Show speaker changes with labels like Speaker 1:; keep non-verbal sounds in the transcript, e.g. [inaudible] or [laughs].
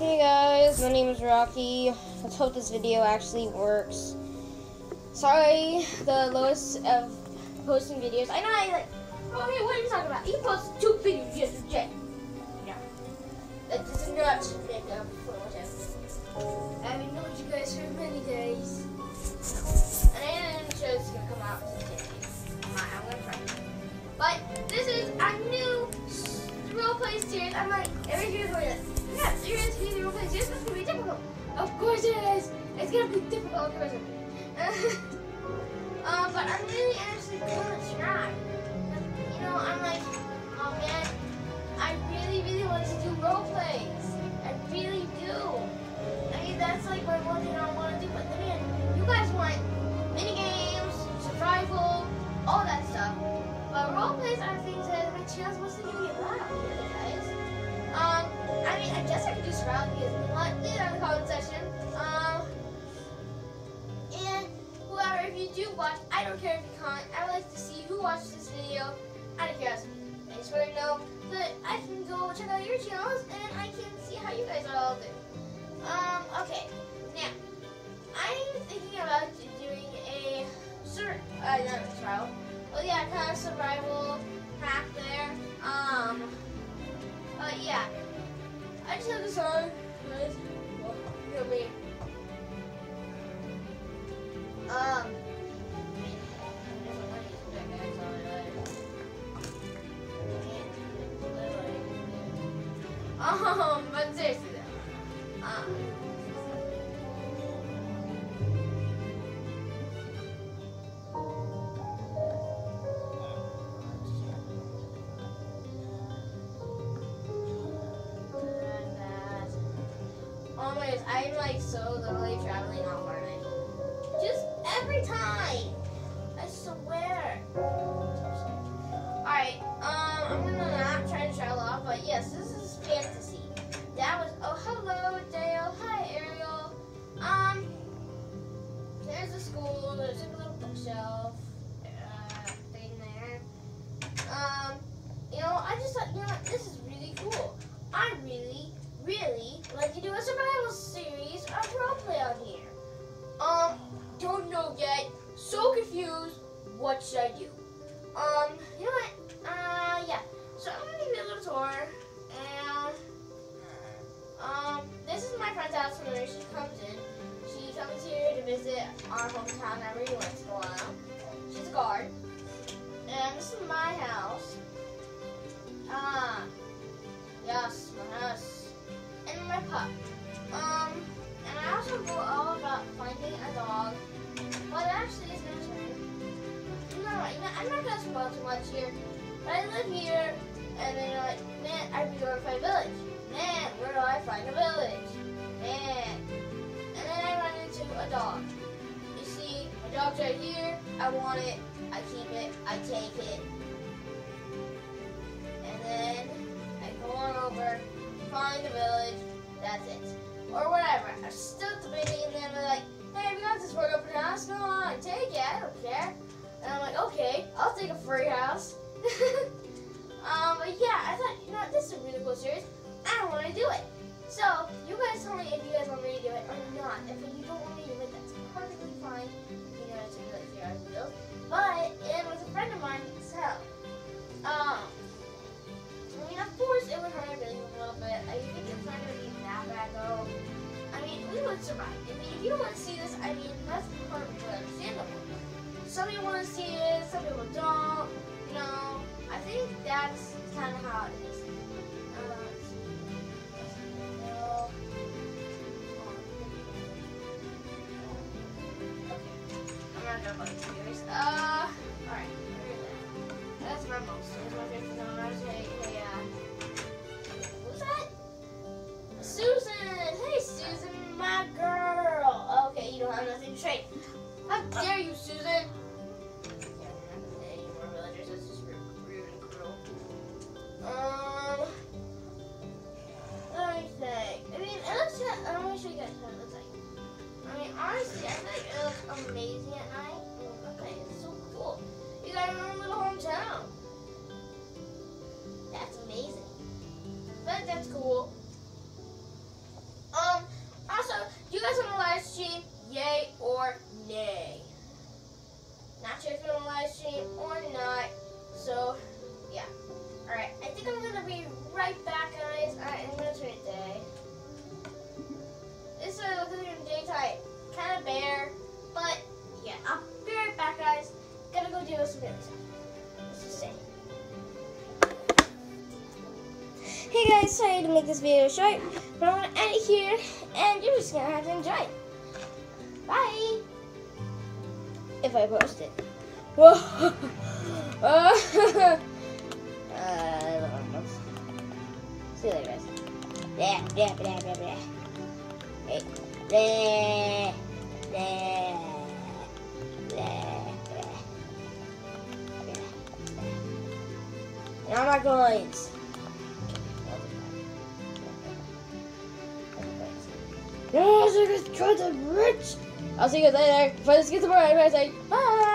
Speaker 1: Hey guys, my name is Rocky. Let's hope this video actually works. Sorry, the lowest of posting videos. I know I like. Oh, hey, what are you talking about? You posted two videos yesterday. Yeah. That does not make up for I I haven't known you guys for many days. It is. Gonna be difficult. It is. um, but I'm really actually gonna try. You know, I'm like, oh man, I really, really want to do role plays. I really do. I mean, that's like my one thing watch, I don't care if you comment. I would like to see who watched this video out of curiosity. I just want to know that I can go check out your channels and I can see how you guys are all doing. Um, okay. Now, I'm thinking about doing a sur uh, not survival. Well, yeah, kind of survival But seriously though. Um. Oh my goodness, I'm like so literally traveling on like to do a survival series of roleplay on here. Um, don't know yet. So confused. What should I do? Um, you know what? Uh, yeah. So I'm gonna give you a little tour, and um, this is my friend's house whenever she comes in. She comes here to visit our hometown every once not too much here. But I live here, and then you're like, man, I really want to find a village. Man, where do I find a village? Man. And then I run into a dog. You see, my dog's right here. I want it. I keep it. I take it. And then I go on over, find a village. That's it. Or whatever. I'm still debating, and then they're like, hey, we got this for open house. Go take a free house. [laughs] um, but yeah, I thought, you know, this is a really cool series. I don't want to do it. So, you guys tell me if you guys want me to do it or not. If you don't want me to do it, that's perfectly fine. You know, it's like zero videos. But it was a friend of mine, so, um, I mean, of course, it would hurt a little bit. I think it's not going to be that bad, though. I mean, we would survive. I mean, if you don't want to see this, I mean, that's perfectly understandable. Some people want to see it, some people don't. You know, I think that's kind of how it is. Uh. Uh, alright. That's my most. That's my favorite numbers. or not. So, yeah. Alright, I think I'm gonna be right back, guys. I am gonna turn it day. This is what it looks like in daytime. Kind of bare, but yeah, I'll be right back, guys. Gonna go do some videos. Let's just say. Hey guys, sorry to make this video short, but I'm gonna end it here, and you're just gonna have to enjoy it. Bye! If I post it. Whoa. uh. See you later, guys. Blah, blah, blah, blah, blah. Hey. Blah, blah, blah, blah. Now my coins. Yes, I just got the rich. I'll see you guys later. If I just get some more, I'm gonna say bye.